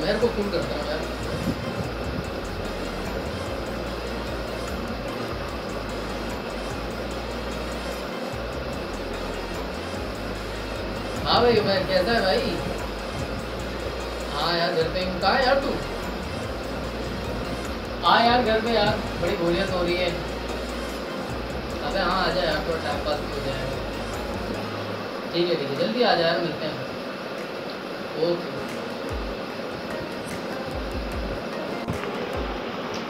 मेरे को फुल करता हूँ यार। हाँ भाई, मैं कैसा है भाई? हाँ यार, घर पे कहाँ यार तू? हाँ यार, घर पे यार, बड़ी बोरियत हो रही है। अबे हाँ आ जाए थोड़ा टाइम पास हो जाएगा ठीक है ठीक है जल्दी आ जाए यार मिलते हैं। ओके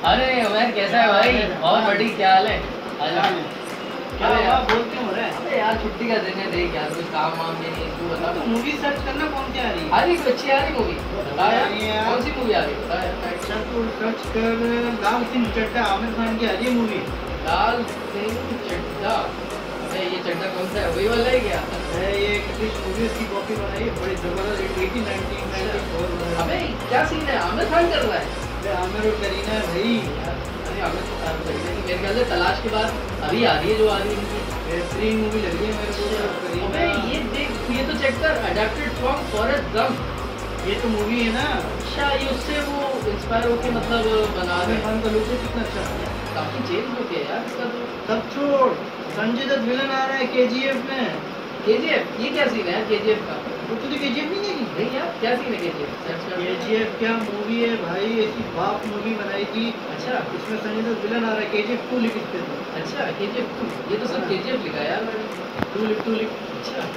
अरे उमर कैसा है भाई? बहुत बड़ी क्या हाल है? क्या बोल क्यों हो? रहा है? अबे यार छुट्टी का दिन है देख यार कुछ काम वाम भी नहीं तू बता। तो मूवी सर्च करना कौन सी आ रही है? आ रही अच्छी आ रही मूवी बता यार। कौन सी मूवी आ रही है? बता यार। अच्छा तो सर्च कर लाल सिंह चड्ढा आमिर खान की आ रही है मूवी लाल सिंह चड्ढा। अबे ये चड्ढा कौन सा है? वही वाला है क्या? है ये मूवी की कॉपी बनाई है बड़ी ज़बरदस्त। एटी नाइनटीन नाइनटी फोर अबे क्या सीन है? आमिर खान कर रहा है। आमिर और करीना भाई। अरे आमिर खान रही मेरे ख्याल से तलाश के बाद अभी आ रही है जो आ रही है बेहतरीन मूवी लगी है मेरे को। तो अबे ये देख ये तो चेक कर। अडेप्टेड फ्रॉम फॉरेस्ट गंप ये तो मूवी है ना। अच्छा ये उससे वो इंस्पायर होके मतलब बना रहे हैं। खान का लुक कितना अच्छा है। काफ़ी चेंज हो गया यार इसका तो। सब छोड़। संजय दत्त विलन आ रहा है केजीएफ में। केजीएफ ये क्या सीन है? केजीएफ का? वो तुझे केजीएफ नहीं देखी नहीं यार क्या सीन है केजीएफ सर्च कर केजीएफ क्या मूवी है भाई? ऐसी बाप मूवी बनाई थी। अच्छा। इसमें संजय दत्त विलन आ रहा है केजीएफ टू लिख इस पे तो अच्छा केजीएफ टू ये तो सब केजीएफ लिखा है यार टू लिख टू लिख। अच्छा।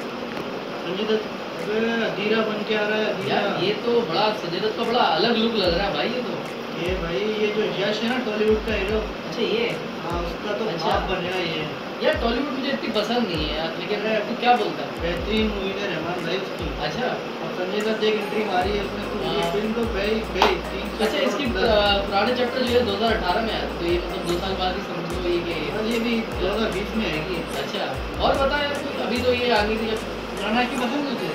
संजय दत्त अधीरा बन के आ रहा है यार ये तो बड़ा संजय दत्त का बड़ा अलग लुक लग रहा है भाई ये तो। ये भाई ये जो यश है ना टॉलीवुड का हीरो अच्छा ये। हाँ उसका तो अच्छा। बनेगा ये। यार टॉलीवुड मुझे इतनी पसंद नहीं है यार लेकिन तू क्या बोलता है? बेहतरीन मूवी है रहमान भाई उसकी। अच्छा। और संजय दत्त एक एंट्री मारी है उसने तो ये हाँ। फ़िल्म तो भाई भाई अच्छा इसकी पुराने चैप्टर जो है 2018 में आया तो ये मतलब दो साल बाद ही समझो ये कि ये भी दो हज़ार बीस में आएगी। अच्छा और बता यार कोई अभी तो ये आ गई थी जब पुराना की पसंद तुझे?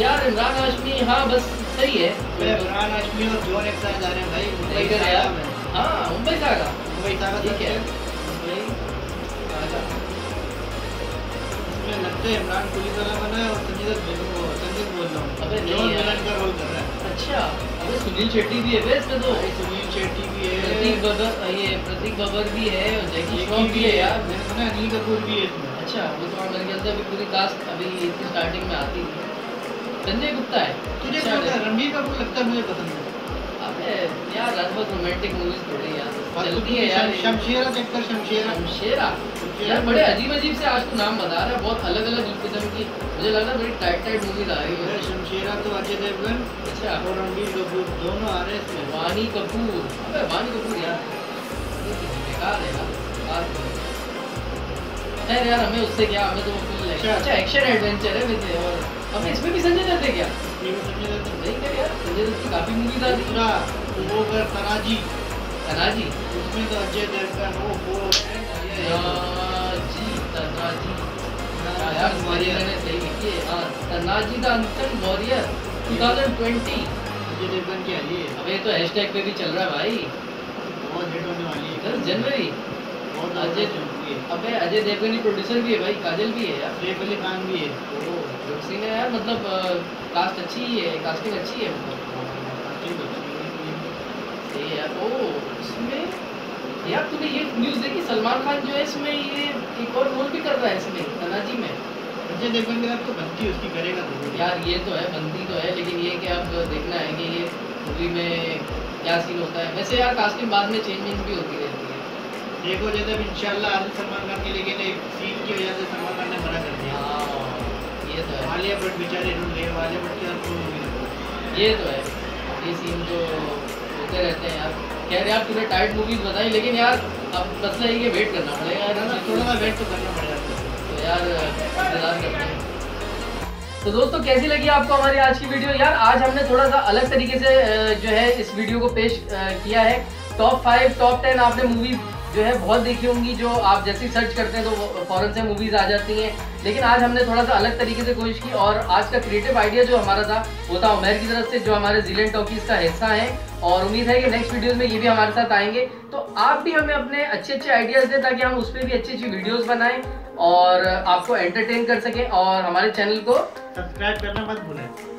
यार इमरान हाशमी हाँ बस सही है। इमरान हाशमी और जॉन एक साथ आ रहे हैं भाई। मुंबई यार। में। हाँ मुंबई से आएगा मुंबई सागा ठीक है। इसमें लगता है इमरान पुलिस वाला बना है और बोल रहा हूँ। अबे नहीं जॉन विलन का रोल कर रहा है। अच्छा अबे सुनील शेट्टी भी है बे इसमें तो। सुनील शेट्टी भी है। प्रतीक बबर ये प्रतीक बबर भी है और जैकी श्रॉफ भी है यार। मैंने सुना अनिल कपूर भी है इसमें। अच्छा वो तो मेरे ख्याल से अभी पूरी कास्ट अभी इसकी स्टार्टिंग में आती थी संजय गुप्ता है। तुझे अच्छा कौन सा है। रणबीर कपूर लगता है मुझे पसंद है? अबे यार राजभर रोमांटिक मूवीज़ थोड़ी यार। और चलती तू है यार। शमशेरा चेक कर शमशेरा? शमशेरा यार बड़े अजीब अजीब से आज तू नाम बता रहा है बहुत अलग अलग किस्म की मुझे लग रहा है बड़ी टाइट टाइट मूवीज़ आ रही है। शमशेरा तो अजय देवगन अच्छा। और रणबीर कपूर दोनों आ रहे हैं इसमें। वानी कपूर। अबे वानी कपूर यार। तो बेकार है यार हमें उससे क्या हमें तो अच्छा। अच्छा एक्शन एडवेंचर है वैसे और हमें इसमें भी संजय दत्त है क्या? संजय दत्त नहीं कर यार संजय दत्त की काफ़ी आ रही दूसरा वो कर तनाजी तनाजी उसमें तो अजय देवगन वो वो। तनाजी तनाजी हाँ यार तुम्हारी मैंने सही लिखी है हाँ Tanhaji the unsung warrior 2020 Ajay Devgn की आ रही है। अब ये तो हैशटैग पे भी चल रहा है भाई। बहुत हिट होने वाली है। दस जनवरी। बहुत अजय है। अबे अजय देवगन की प्रोड्यूसर भी है भाई काजल भी है यार। सैफ अली खान भी है। सीन है यार मतलब कास्ट अच्छी ही है कास्टिंग अच्छी है। मतलब यार ओ इसमें यार तूने ये न्यूज़ देखी? सलमान खान जो है इसमें ये एक और रोल भी कर रहा है इसमें तनाजी में। अजय देवगन के साथ तो बनती उसकी करेगा यार ये तो है बनती तो है लेकिन ये कि अब देखना है कि ये मूवी में क्या सीन होता है। वैसे यार कास्टिंग बाद में चेंज वेंज भी होती रहती है। देखो जैसे अब इंशाल्लाह आदिल सलमान खान के लेकिन एक सीन की वजह से सलमान खान ने मना कर दिया। हाँ। ये तो है। आलिया भट्ट बेचारे रहे हैं आलिया भट्ट के मूवी ये तो है। ये सीन तो होते रहते हैं यार। खैर यार तूने टाइट मूवीज़ बताई लेकिन यार अब मसला ये वेट करना पड़ेगा यार करना थोड़ा सा वेट तो करना पड़ेगा। तो यार इंतज़ार करते हैं। तो दोस्तों कैसी लगी आपको हमारी आज की वीडियो यार आज हमने थोड़ा सा अलग तरीके से जो है इस वीडियो को पेश किया है। टॉप फाइव टॉप टेन आपने मूवी जो है बहुत देखी होंगी, जो आप जैसे ही सर्च करते हैं तो फॉरन से मूवीज़ आ जाती हैं। लेकिन आज हमने थोड़ा सा अलग तरीके से कोशिश की और आज का क्रिएटिव आइडिया जो हमारा था, वो था उमेर की तरफ़ से, जो हमारे जिलेंट टॉकीज का हिस्सा है। और उम्मीद है कि नेक्स्ट वीडियो में ये भी हमारे साथ आएँगे। तो आप भी हमें अपने अच्छे अच्छे आइडियाज़ दें ताकि हम उस पर भी अच्छी अच्छी वीडियोज़ बनाएँ और आपको एंटरटेन कर सकें और हमारे चैनल को सब्सक्राइब करना मत भूलें।